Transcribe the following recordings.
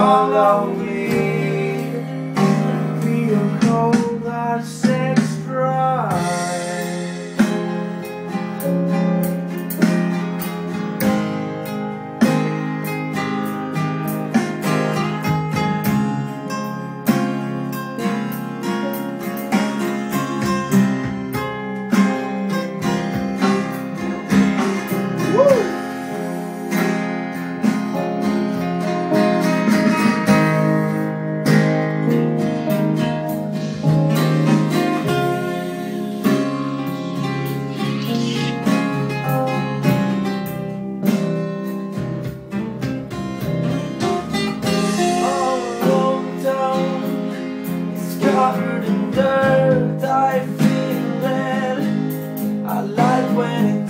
alone.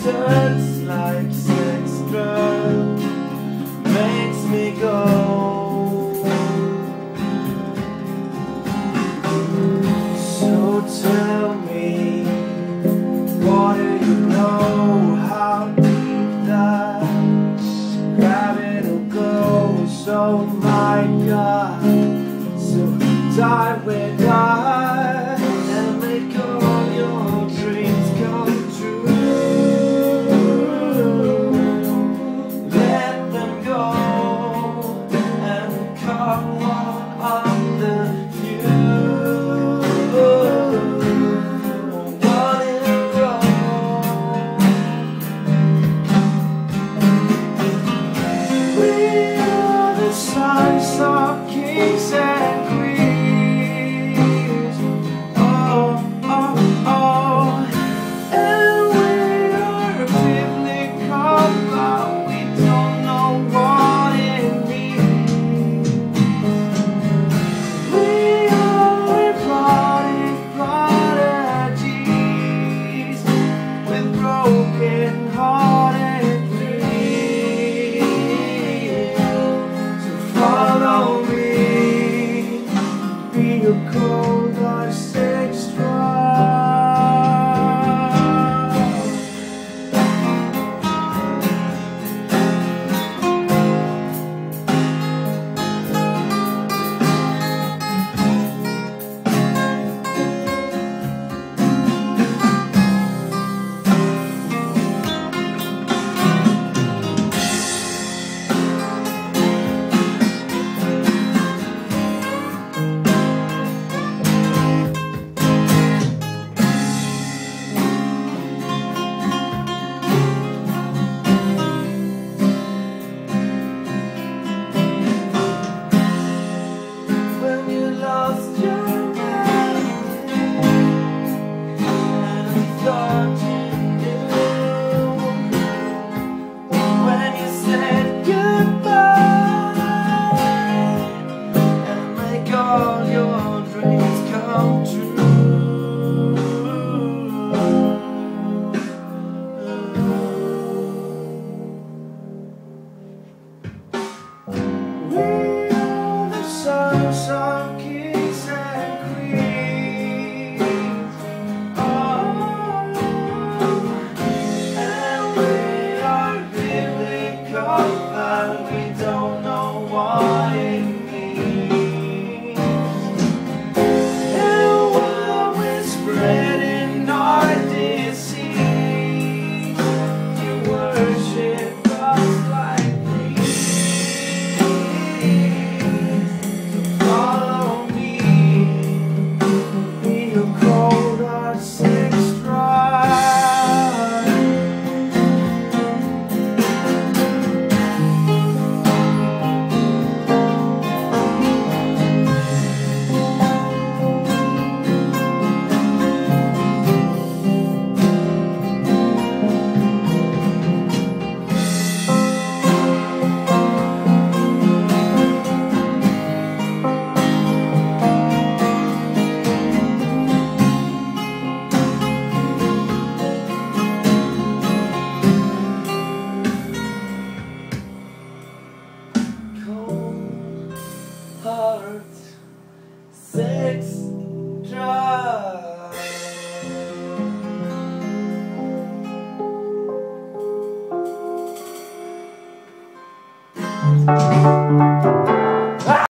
turn